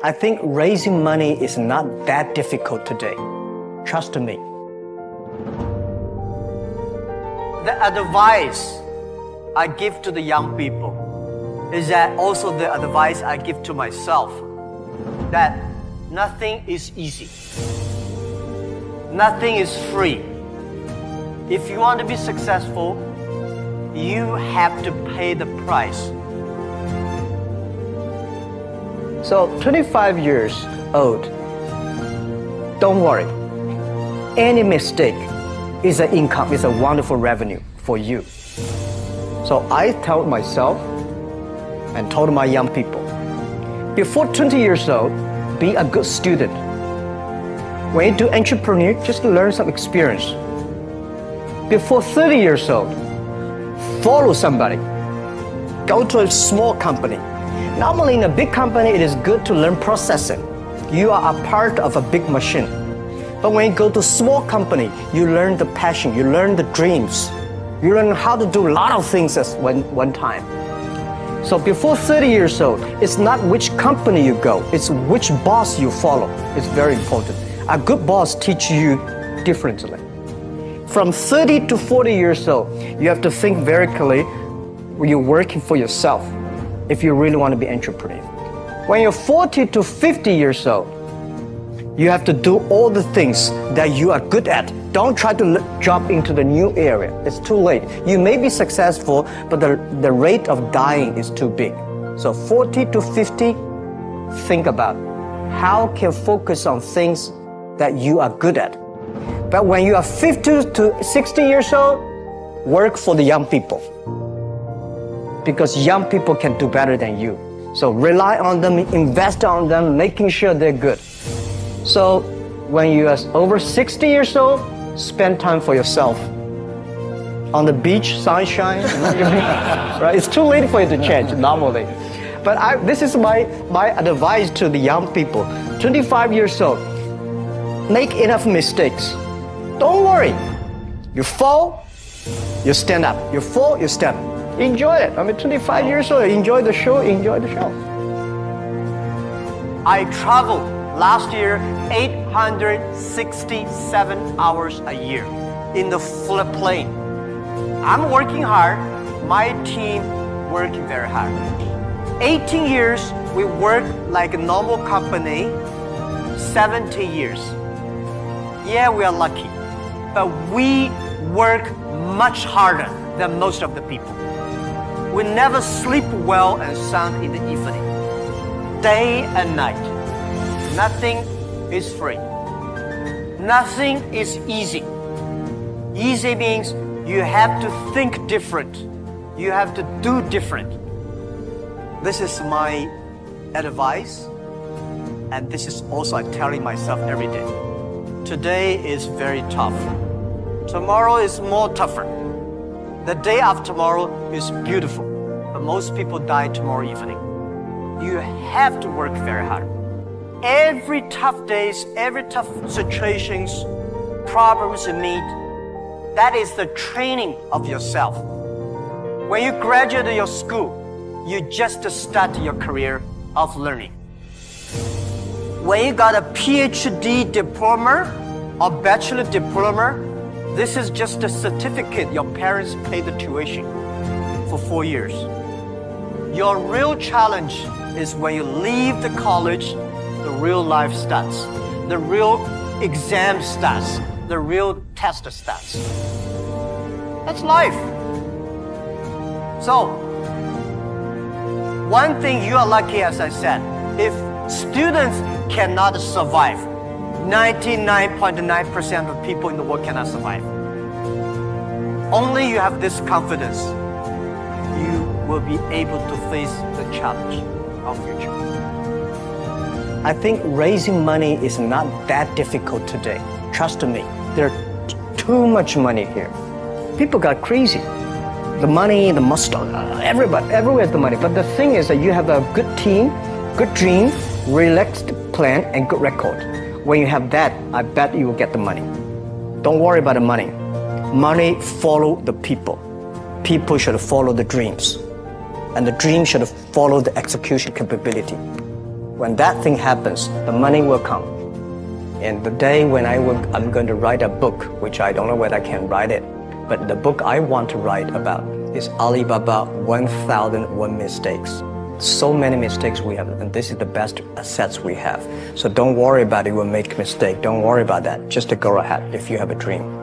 I think raising money is not that difficult today. Trust me. The advice I give to the young people is that also the advice I give to myself that nothing is easy. Nothing is free. If you want to be successful, you have to pay the price. So 25 years old, don't worry. Any mistake is an income, is a wonderful revenue for you. So I tell myself and told my young people, before 20 years old, be a good student. When you do entrepreneur, just learn some experience. Before 30 years old, follow somebody. Go to a small company. Normally in a big company, it is good to learn processing. You are a part of a big machine. But when you go to small company, you learn the passion, you learn the dreams. You learn how to do a lot of things at one, one time. So before 30 years old, it's not which company you go, it's which boss you follow. It's very important. A good boss teaches you differently. From 30 to 40 years old, you have to think very clearly when you're working for yourself if you really want to be entrepreneur. When you're 40 to 50 years old, you have to do all the things that you are good at. Don't try to jump into the new area. It's too late. You may be successful, but the, the rate of dying is too big. So 40 to 50, think about how can focus on things that you are good at. But when you are 50 to 60 years old, work for the young people. Because young people can do better than you. So rely on them, invest on them, making sure they're good. So when you are over 60 years old, spend time for yourself. On the beach, sunshine, right? It's too late for you to change normally. But I, this is my, my advice to the young people. 25 years old, make enough mistakes. Don't worry. You fall, you stand up. You fall, you stand up. Enjoy it. I mean, 25 years old, enjoy the show, enjoy the show. I traveled last year 867 hours a year in the flip plane. I'm working hard, my team working very hard. 18 years we work like a normal company, 70 years. Yeah, we are lucky, but we work much harder than most of the people. We never sleep well and sound in the evening, day and night. Nothing is free. Nothing is easy. Easy means you have to think different. You have to do different. This is my advice, and this is also I'm telling myself every day. Today is very tough. Tomorrow is more tougher. The day after tomorrow is beautiful, but most people die tomorrow evening. You have to work very hard every tough days, every tough situations, problems you meet, that is the training of yourself. When you graduate your school, you just start your career of learning. When you got a PhD diploma or bachelor diploma, this is just a certificate your parents paid the tuition for four years. Your real challenge is when you leave the college the real life starts. The real exam starts. The real test starts. That's life. So, one thing you are lucky, as I said, if students cannot survive, 99.9% of people in the world cannot survive. Only you have this confidence, you will be able to face the challenge of future. I think raising money is not that difficult today. Trust me, there's too much money here. People got crazy. The money, the muscle, uh, everybody, everywhere's the money. But the thing is that you have a good team, good dream, relaxed plan, and good record. When you have that, I bet you will get the money. Don't worry about the money. Money follow the people. People should follow the dreams. And the dream should follow the execution capability. When that thing happens, the money will come. And the day when I will, I'm going to write a book, which I don't know whether I can write it, but the book I want to write about is Alibaba 1001 Mistakes. So many mistakes we have, and this is the best assets we have. So don't worry about it, you will make mistake. Don't worry about that. Just go ahead if you have a dream.